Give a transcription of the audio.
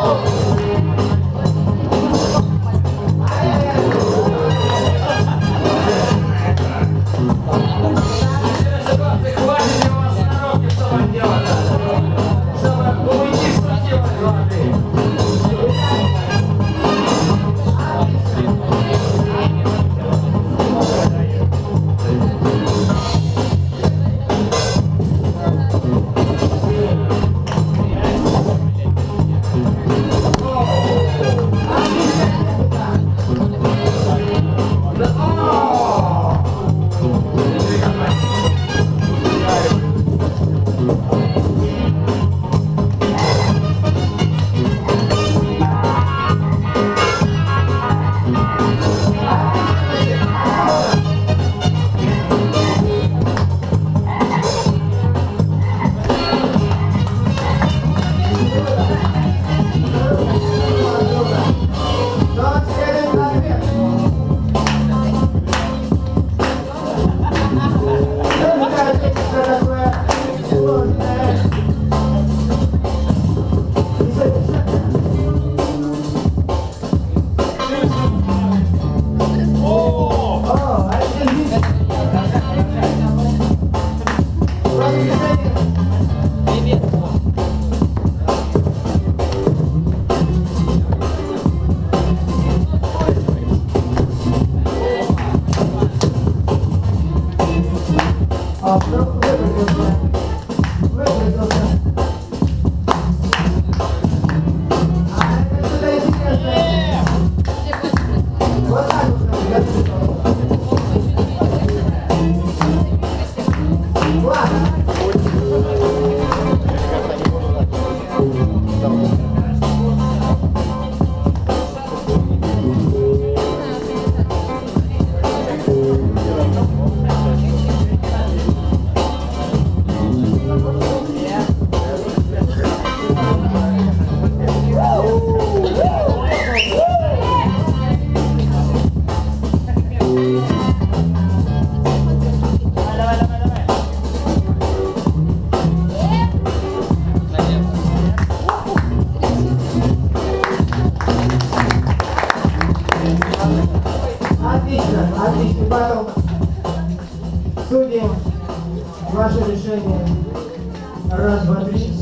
어. of the rivers, rivers of Отлично, отлично. Потом судьи, ваше решение. Раз, два, три.